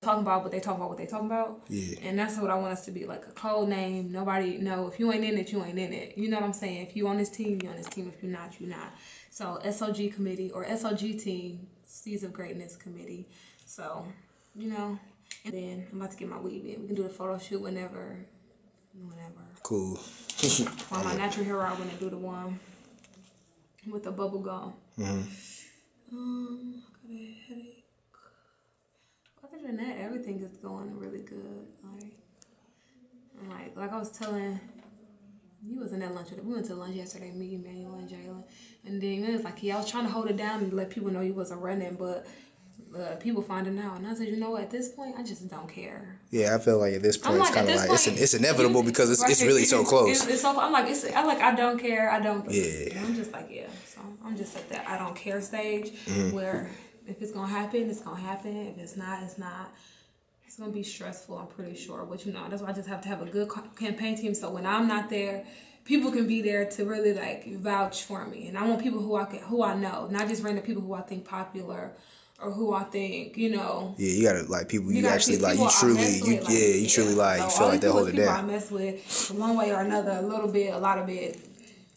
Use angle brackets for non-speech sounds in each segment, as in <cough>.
talking about, what they talk about what they talking about. Yeah. And that's what I want us to be like a code name. Nobody know if you ain't in it, you ain't in it. You know what I'm saying? If you on this team, you on this team. If you're not, you not. So SOG committee or SOG team, Seeds of Greatness committee. So, you know, and then I'm about to get my weave in. We can do the photo shoot whenever, whenever. Cool. On my natural hair, I'm gonna do the one with the bubble gum. Um, I got a headache. Other than that, everything is going really good. Like, I'm like, like I was telling, you was in that lunch. We went to lunch yesterday, me, Emmanuel, and Jalen. And then it was like, yeah, I was trying to hold it down and let people know you wasn't running, but uh, people finding out. And I said, you know what? At this point, I just don't care. Yeah, I feel like at this point I'm it's kind of like it's, point, it's inevitable because it's, it's right. really so close. It's, it's so, I'm like, it's, I like, I don't care. I don't. Yeah. I'm just like, yeah. So I'm just at that I don't care stage Mm-hmm. where if it's gonna happen, it's gonna happen. If it's not, it's not. It's gonna be stressful. I'm pretty sure. But you know, that's why I just have to have a good campaign team. So when I'm not there. People can be there to really like vouch for me, and I want people who I can, who I know, not just random people who I think popular, or who I think you know Yeah, you gotta like people you, gotta actually like you truly you with, yeah you truly like you feel like they hold it people I mess with one way or another, a little bit, a lot of it,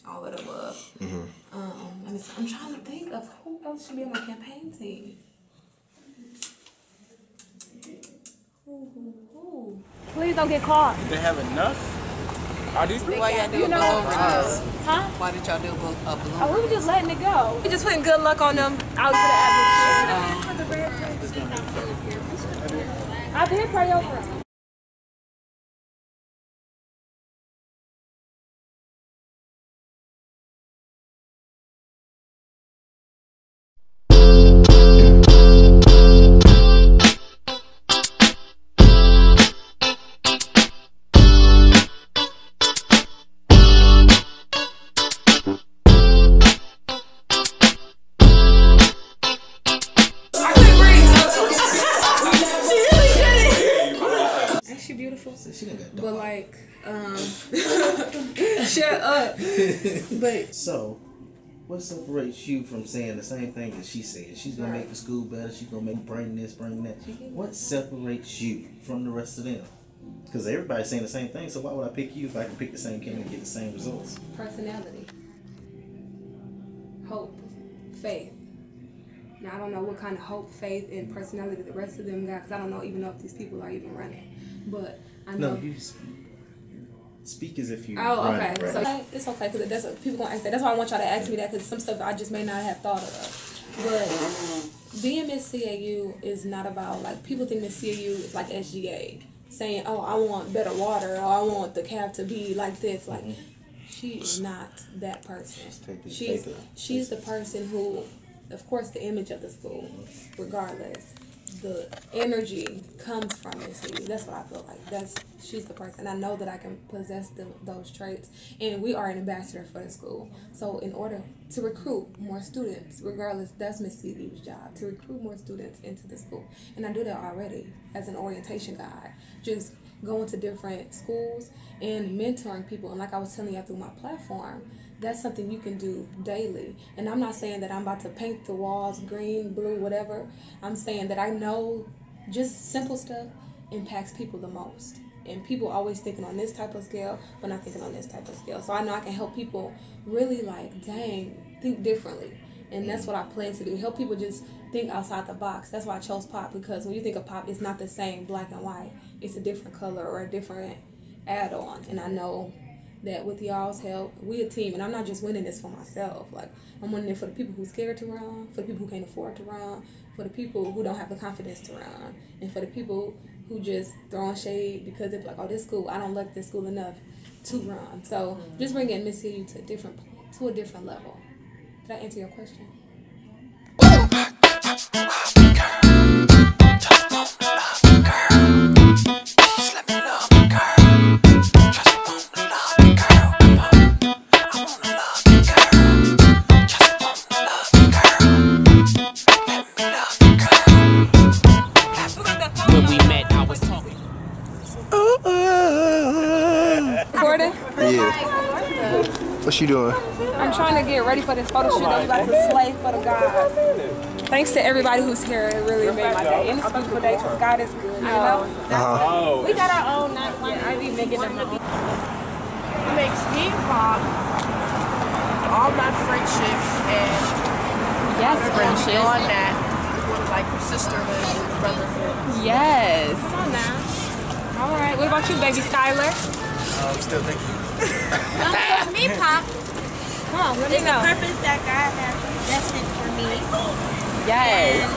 all of the above. Mm-hmm. Um. I'm trying to think of else should be on my campaign team. Please don't get caught. They have enough? Are these people? Why y'all do You a know- balloon release? Huh? Why did y'all do a bal- a balloon Oh, we were just letting it go. We just putting good luck on them out to the atmosphere. I did pray over them. What separates you from saying the same thing that she said? She's gonna make the school better. She's gonna make bring this, bring that. What separates you from the rest of them? Because everybody's saying the same thing. So why would I pick you if I can pick the same candidate and get the same results? personality, hope, faith. Now I don't know what kind of hope, faith, and personality the rest of them got because I don't know even know if these people are even running. But I know. No, you s- speak as if you. Are. Oh, run, okay. right? So it's okay because that's what people gonna ask that. That's why I want y'all to ask me that because some stuff I just may not have thought of. But being Miss CAU is not about like people think Miss CAU is like SGA saying, "Oh, I want better water," or "I want the cab to be like this." Like mm-hmm. she is not that person. take She's she's the person who, of course, the image of the school, regardless. The energy comes from CAU. That's what I feel like. That's she's the person. I know that I can possess the, those traits, and we are an ambassador for the school. So, in order to recruit more students, regardless, that's Miss CAU's job to recruit more students into the school, and I do that already as an orientation guide. Just going to different schools and mentoring people. And like I was telling you through my platform, that's something you can do daily. And I'm not saying that I'm about to paint the walls green, blue, whatever. I'm saying that I know just simple stuff impacts people the most. And people always thinking on this type of scale, but not thinking on this type of scale. So I know I can help people really like, dang, think differently. And that's what I plan to do. Help people just think outside the box. That's why I chose pop because when you think of pop, it's not the same black and white. It's a different color or a different add on. And I know that with y'all's help, we a team. And I'm not just winning this for myself. Like I'm winning it for the people who scared to run, for the people who can't afford to run, for the people who don't have the confidence to run, and for the people who just throwing shade because they're like, oh, this school, I don't like this school enough to run. So just bringing Miss to a different to a different level. Did I answer your question? You doing? I'm trying to get ready for this photo shoot. I'm about to slay for the guys. Thanks to everybody who's here. It really made my day. And it's a beautiful day because God is good, you know? Oh. We got our own night. Yeah, I be making them all. It makes me pop all my friendships and Yes, everything beyond that, like sisterhood and brotherhood. Yes. Come on now. All right. What about you, baby Skylar? Uh, I'm still thinking. Makes me pop Come on, let me It's the purpose that God has destined for me Yes. and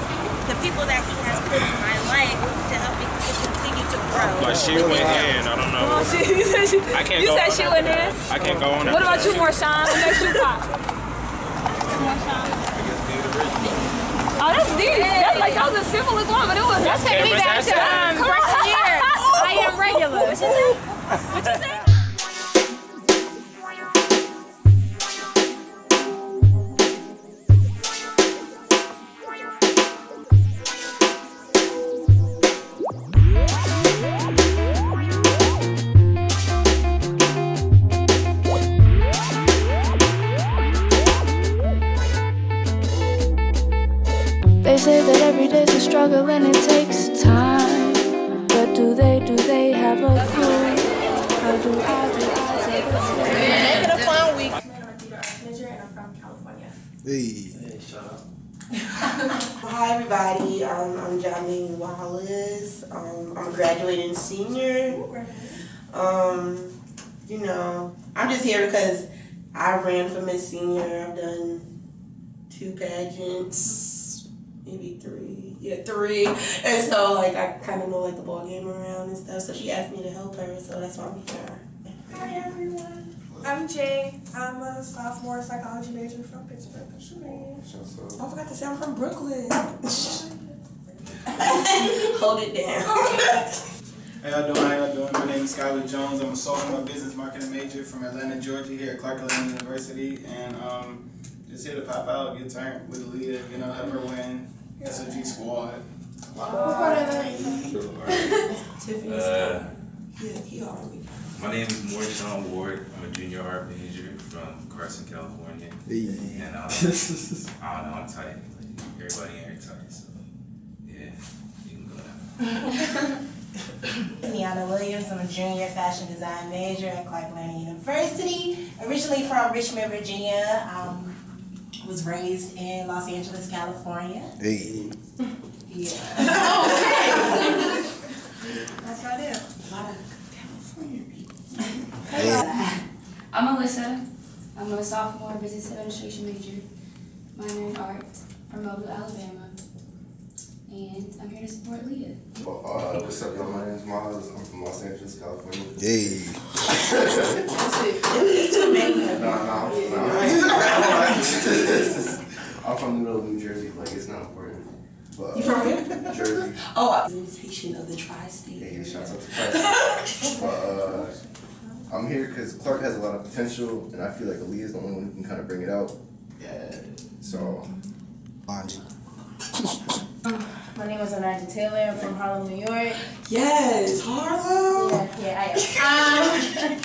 the people that He has put in my life to help me to continue to grow. But she went in. I don't know. Oh, she, <laughs> you said she, I can't you go said she after went in. I can't go on. What after about that. you, Marshawn? What makes you <laughs> pop? Marshawn? Oh, that's deep. That's like that was a simple one, but it was. That's taking me back to, um, freshman year. I am regular. What you say? What you say? Three. Three. And so like I kind of know like the ball game around and stuff. So she asked me to help her, so that's why I'm here. Hi everyone. I'm Jay. I'm a sophomore psychology major from Pittsburgh, Pennsylvania. I forgot to say I'm from Brooklyn. <laughs> Hold it down. How y'all doing? How y'all doing? My name is Skylar Jones. I'm a sophomore business marketing major from Atlanta, Georgia, here at Clark Atlanta University, and um, just here to pop out, get turned with Aalyiah, you know, help her win SOG squad. Tiffany. Uh, Yeah, he already. my name is Marshawn Ward. I'm a junior art major from Carson, California. Hey. And um, I don't know, I'm tight. Like, everybody in here tight, so yeah, you can go now. Tiana Williams. I'm a junior fashion design major at Clark Atlanta University. Originally from Richmond, Virginia. Um, was raised in Los Angeles, California. Hey. Yeah. <laughs> That's right there. Hey. I'm Alyssa. I'm a sophomore business administration major, minor in art from Mobile, Alabama. And I'm here to support Leah. Uh, what's up, y'all? My name is Miles. I'm from Los Angeles, California. Hey. Nah, nah, nah. I'm from the middle of New Jersey. Like, it's not important. But, You from where? Jersey. Oh, invitation of the tri-state. Yeah, yeah, shout out to Christ. but, uh, I'm here because Clark has a lot of potential, and I feel like Aalyiah is the only one who can kind of bring it out. Yeah. So, Angie. <laughs> My name is Anarja Taylor. I'm from Harlem, New York. Yes, Harlem. Yeah, yeah, I am. Um,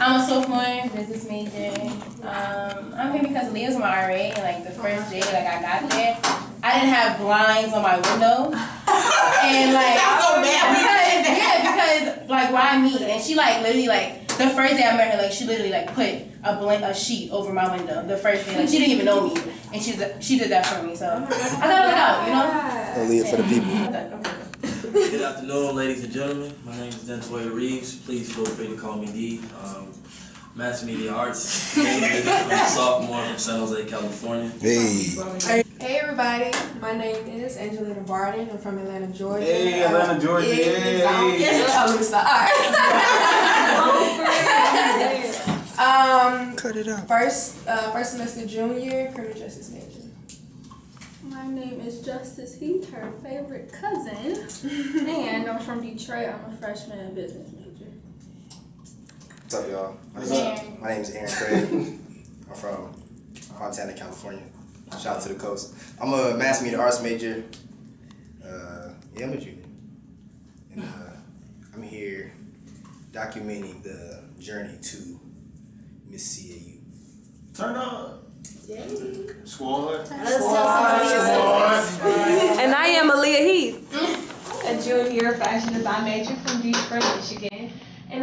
<laughs> I'm a sophomore business major. Um, I'm here because Leah's my RA, and like the first day, like I got there, I didn't have blinds on my window, <laughs> and like so <laughs> bad when you say because yeah, because like I meet, and she like literally like the first day I met her, like she literally like put a blank a sheet over my window the first day, like she didn't even know me, and she she did that for me, so I thought it was out, you know. Aalyiah for the people. Good afternoon, ladies and gentlemen. My name is Dentoy Reeves. Please feel free to call me D. Um, Mass Media Arts. <laughs> I'm a sophomore from San Jose, California. Hey. Hey everybody, my name is Angelina Barden. I'm from Atlanta, Georgia. Hey, Atlanta, Georgia, Yeah, yay. I'm sorry. <laughs> um, Cut it out. first, uh, first semester junior, criminal justice major. My name is Justice Heath, her favorite cousin, and I'm from Detroit. I'm a freshman in business major. What's up, y'all? My What's name, up? is, my name is Aaron Craig. I'm from Fontana, California. Shout out to the coast. I'm a mass media arts major. Uh, yeah, I'm a junior. And uh, I'm here documenting the journey to Miss CAU. Turn up. Squad. And I am Aalyiah Heath. a junior fashion design major from Detroit, Michigan.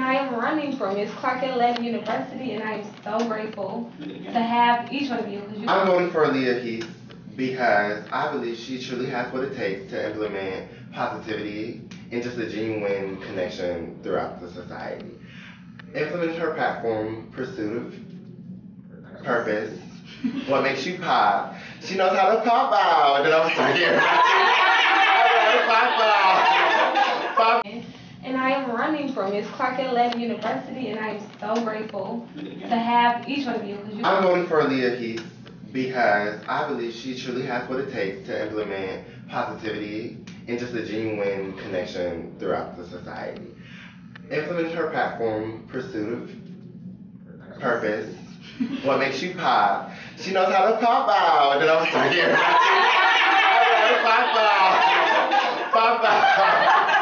And I am running for Miss Clark Atlanta University, and I am so grateful to have each one of you. you I'm voting for Leah Heath because I believe she truly has what it takes to implement positivity and just a genuine connection throughout the society. Implement her platform, pursuit of purpose, what makes you pop. She knows how to pop out. Then I'm starting. pop out. And I am running for Miss Clark Atlanta University, and I am so grateful to have each one of you. you I'm voting for Leah Heath because I believe she truly has what it takes to implement positivity and just a genuine connection throughout the society. Implement her platform, pursuit of purpose, what makes you pop. She knows how to pop out. Then I'm starting. <laughs> pop out. Pop out.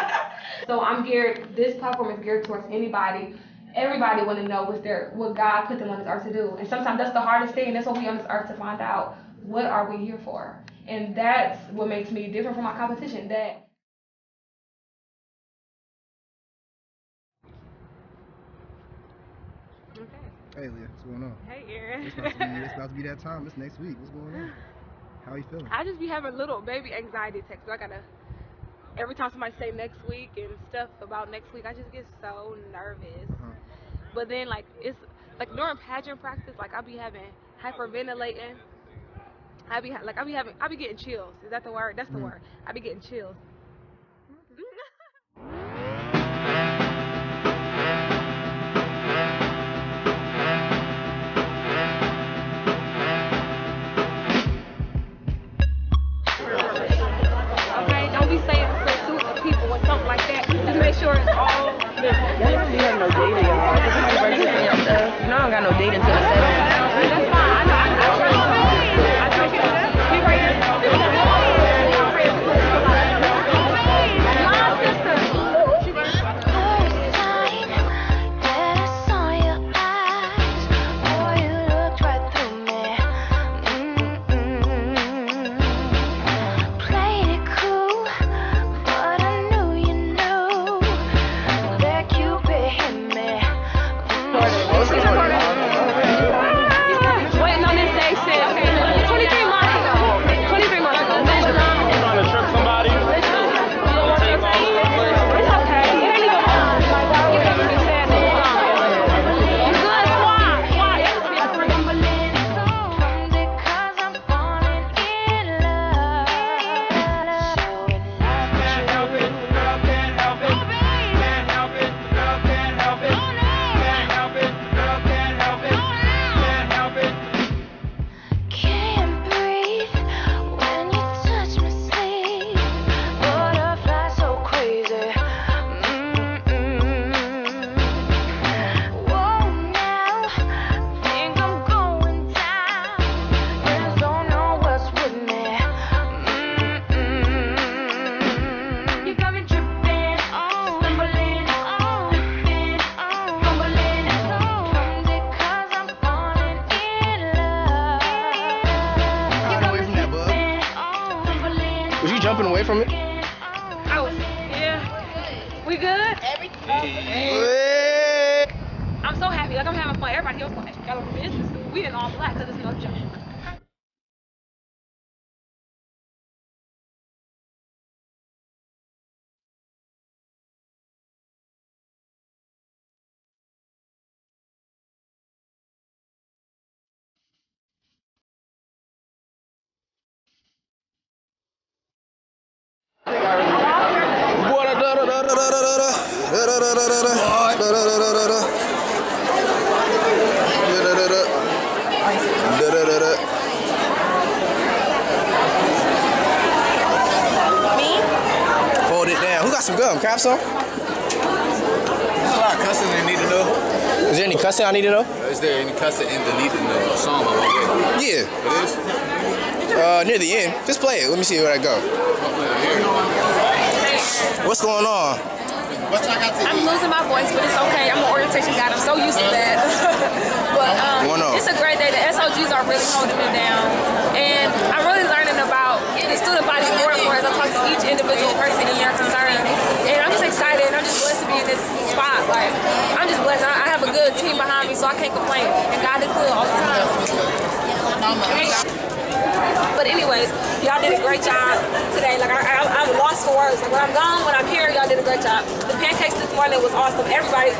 So I'm geared. This platform is geared towards anybody. Everybody want to know what's their what God put them on this earth to do, and sometimes that's the hardest thing. That's what we on this earth to find out. What are we here for? And that's what makes me different from my competition. That Hey, Leah, what's going on? Hey, Aaron. It's about, to be, it's about to be that time. It's next week. What's going on? <laughs> How are you feeling? I just be having a little baby anxiety attacks. So I gotta every time somebody say next week and stuff about next week, I just get so nervous. Uh-huh. But then like it's like during pageant practice, like I be having hyperventilating. I be like I be having I be getting chills. Is that the word? That's the Mm. word. I be getting chills. <laughs> yeah. We good? I'm so happy. Like I'm having fun. Everybody else like got a business school. We in all black because it's no joke. Hold it down. Who got some gum? Cap some? There's a lot of cussing they need to know. Is there any cussing I need to know? Is there any cussing in the lead in the song on my way? Yeah. It is? Uh, near the end. Just play it. Let me see where I go. What's going on? I'm losing my voice, but it's okay. I'm an orientation guy. I'm so used to that. <laughs> but um, it's a great day. The SOGs are really holding me down, and I'm really learning about the student body more and more as I talk to each individual person and their concerns. And I'm just excited. and I'm just blessed to be in this spot. Like I'm just blessed. I, I have a good team behind me, so I can't complain. And God is good all the time. But anyways, y'all did a great job today. Like I, I, I'm lost for words. Like when I'm gone, when I'm here, y'all did a great job. The pancakes this morning was awesome. Everybody,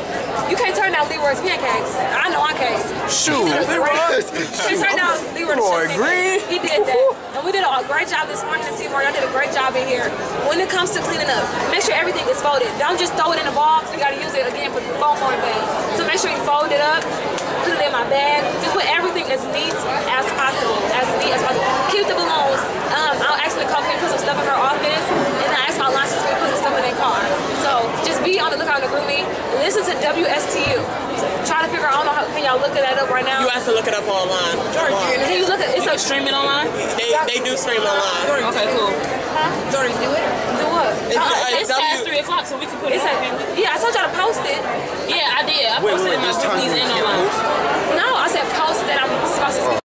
you can't turn down Leroy's pancakes. I know I can't. Shoot, You did a great- Leroy. You can't turn down Leroy's pancakes. green. He did that, and we did a great job this morning in Seymour. Y'all did a great job in here. When it comes to cleaning up, make sure everything is folded. Don't just throw it in a box. You gotta use it again for the foam more bag. So make sure you fold it up, put it in my bag. Just put everything as neat as possible, as neat as possible. Keep the balloons. Um, I'll actually come here and put some stuff in her office, and I ask my lunch to put some stuff in their car. So just be on the lookout in the GroupMe. Listen to WSTU. So try to figure out. I don't know how can y'all look at that up right now. You have to look it up online. Can you look at? It's a streaming online. They they do stream online. Okay, cool. Huh? Jordan, do it. Do what? It's, Uh, uh, it's W- past three o'clock, so we can put it. At, yeah, I told y'all to post it. Yeah, I did. I posted wait, it in my this time groupies you and can't online. No, I said post that I'm supposed to. If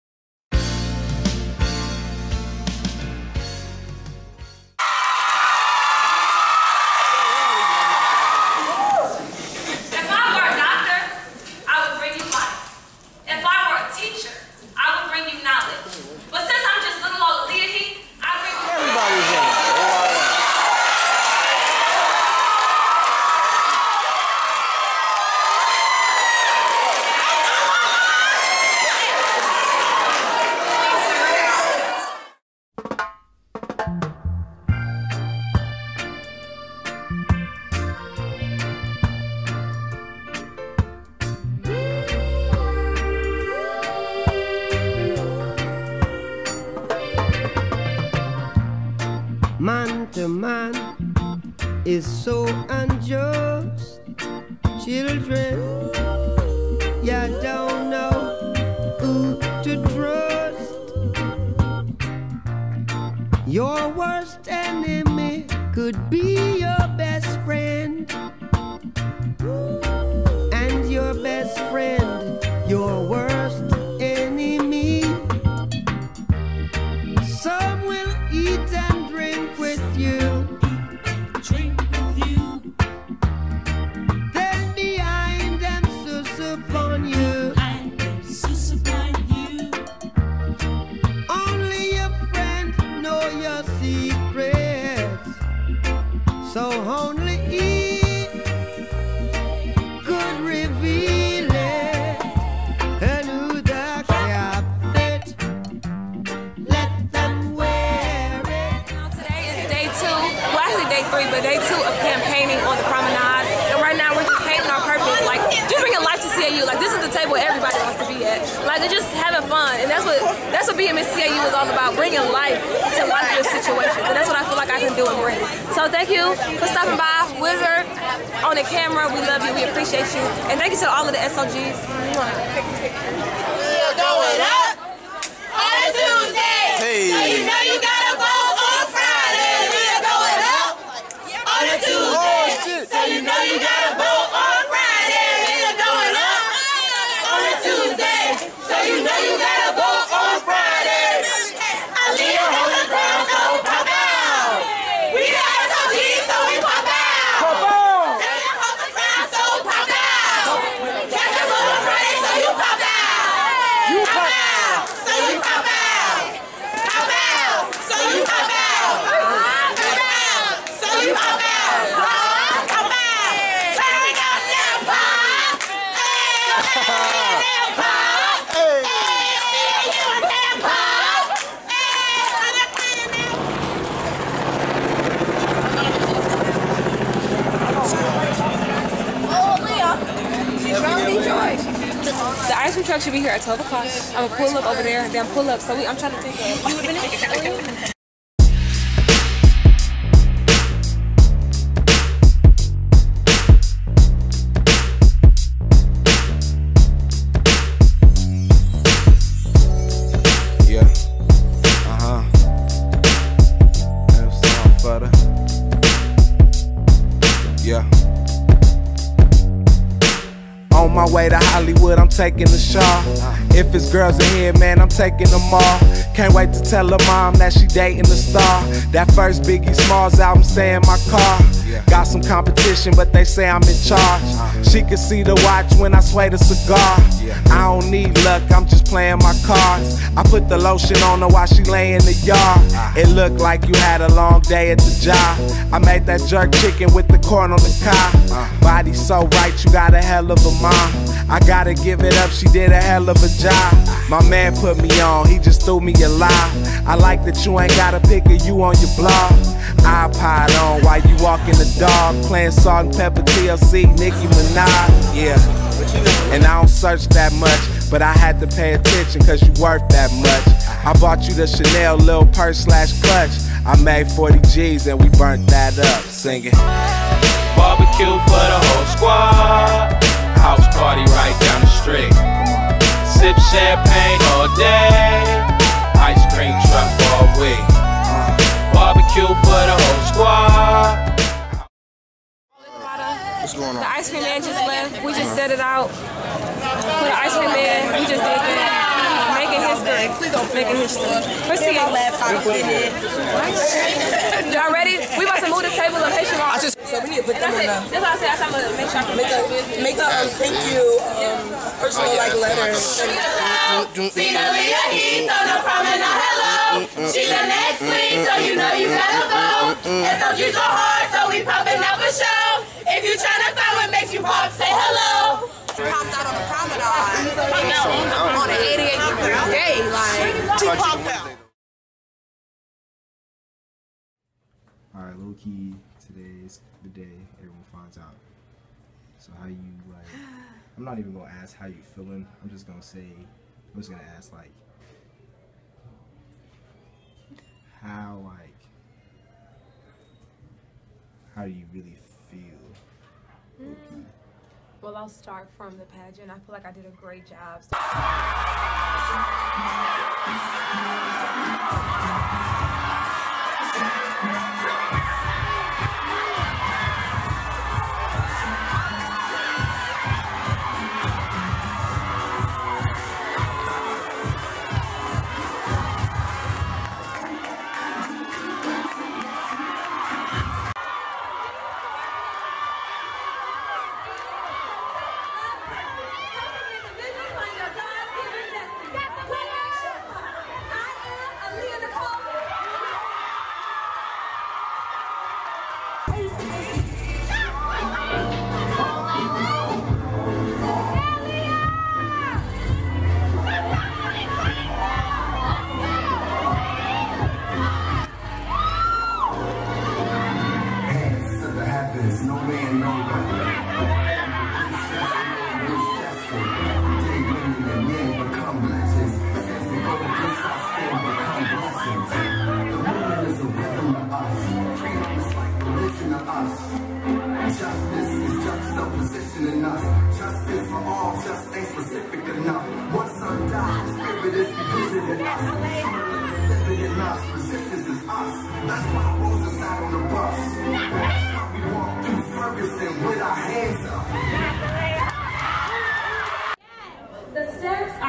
to man is so unjust. Children, you don't know who to trust. Your worst enemy could be So only he could reveal it. And who the captain let them wear it. Now Today is day two, well actually day three, but day two of campaigning on the promenade. And right now we're just painting our purpose, like just bringing life to CAU. Like this is the table everybody wants to be at. Like they're just having fun, and that's what that's what being Miss CAU is all about, bringing life to lifeless situations. And that's what I feel like I can do and bring. So thank you for stopping by, Wizard, on the camera. We love you, we appreciate you, and thank you to all of the SOGs. going up on a Tuesday. Hey. So you know you gotta vote on Friday. We are going up on a Tuesday. So you know you gotta vote on Friday. We are going up on a Tuesday. So you know you gotta vote on Friday. Aalyiah holds the ground, so pop out. We the SOG, so we pop out. Pop out. Aalyiah holds the ground, so pop out. Catch us on a Friday, so you pop out. You pop out. So you pop out. Pop out. So you pop out. Pop out. So you pop out. Pop out. Turn up now, pop. Hey, hey, now, pop. Hey, you now, pop. Oh, Leah. She's from Detroit. The ice cream truck should be here at 12 o'clock. I'm gonna pull up over there, then pull up. So we, I'm trying to think of. Way to Hollywood, I'm taking the shaw. If it's girls in here, man, I'm taking them all. Can't wait to tell her mom that she dating the star. That first Biggie Smalls album, stay in my car. Got some competition, but they say I'm in charge. Uh-huh. She can see the watch when I sway the cigar. I don't need luck, I'm just playing my cards. I put the lotion on her while she lay in the yard. Uh-huh. It looked like you had a long day at the job. I made that jerk chicken with the corn on the cob. Uh-huh. Body so right, you got a hell of a mom. I gotta give it up, she did a hell of a job. My man put me on, he just threw me a lie. I like that you ain't got a pic of you on your blog. iPod on while you walking the dog, playing Salt-N-Pepa TLC, Nicki Minaj, yeah. And I don't search that much, but I had to pay attention cause you worth that much. I bought you the Chanel little purse slash clutch. I made 40 G's and we burnt that up, singing. Barbecue for the whole squad. House party right down the street. Sip champagne all day. Ice cream truck all week. Barbecue for the whole squad. What's going on? The ice cream man just left. We just set it out. For the ice cream man, we just did that. Making history. Making history. Let's see. <laughs> Y'all ready? We about to move the table of Haitian rock. So we need to put them That's in it. That's what I said. I'm gonna make sure I can make a make a um, thank you um, personal like letter. See the leader, he throw no problem, no hello. She the next queen, so you know you gotta vote. And so you go hard, so we popping up a show. If you tryna find what makes you pop, say hello. Popped out on the promenade. On the 88th day, like she popped out. Alright, low key, today is the day everyone finds out. So how you like I'm not even gonna ask how you feeling. I'm just gonna say I'm just gonna ask like how like how do you really feel? low-key? Well, I'll start from the pageant. I feel like I did a great job. Hands <laughs>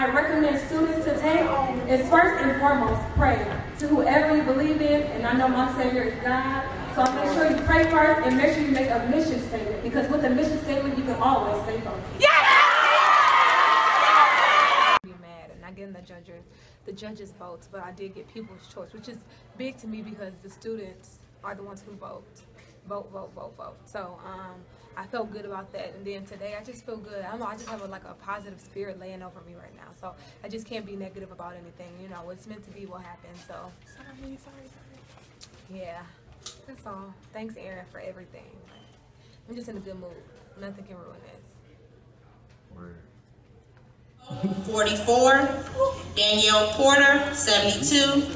I recommend students to take is first and foremost pray to whoever you believe in, and I know my Savior is God. So make sure you pray first and make sure you make a mission statement because with a mission statement you can always stay focused. be mad and not getting the judges the judges votes but i did get people's choice which is big to me because the students are the ones who vote vote vote vote vote so um i felt good about that. And then today i just feel good. I don't know i just have a, like a positive spirit laying over me right now. So i just can't be negative about anything. You know it's meant to be what happened so. Sorry sorry sorry. Yeah. That's all. Thanks aaron for everything. I'm just in a good mood. Nothing can ruin this. 44, Danielle Porter, 72,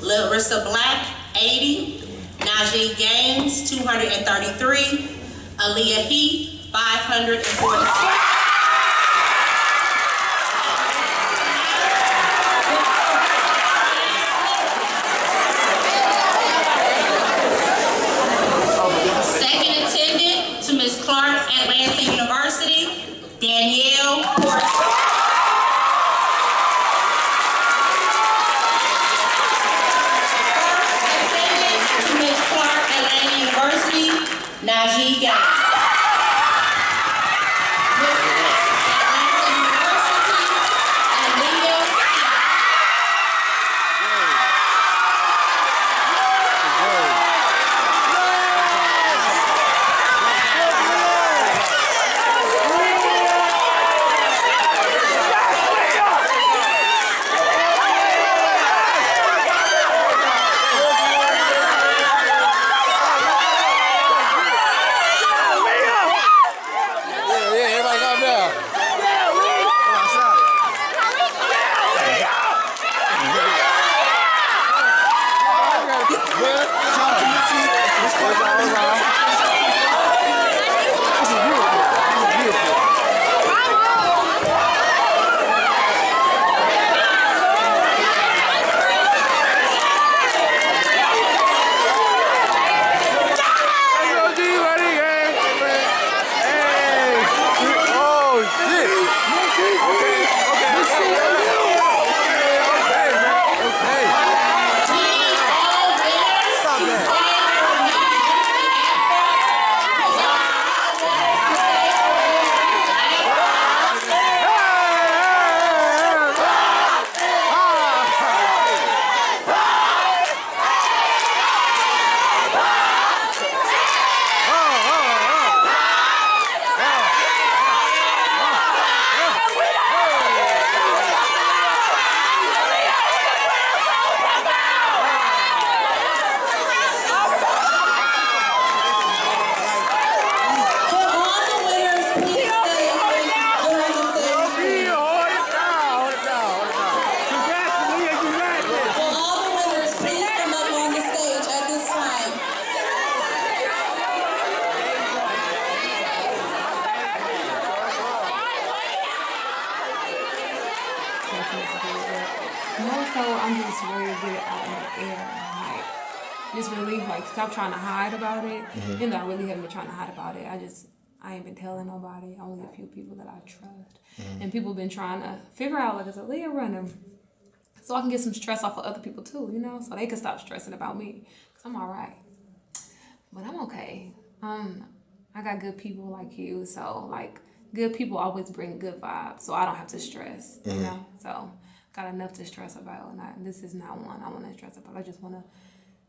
Larissa Black, 80, Najee Gaines, 233, Aalyiah Heath, 546. Few people that I trust. Mhm. And people been trying to figure out, like, is Leah running? So I can get some stress off of other people too, you know? So they can stop stressing about me. Cause I'm alright. But I'm okay. Um, I got good people like you, so like good people always bring good vibes, so I don't have to stress. You Mhm. know, so got enough to stress about. And I, this is not one I want to stress about. I just want to.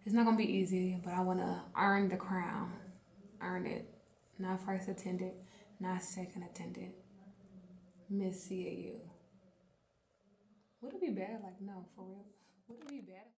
It's not gonna be easy, but I want to earn the crown, earn it. Not first attended, not second attendant. Miss CAU. Would it be bad? Like no, for real. Would it be bad?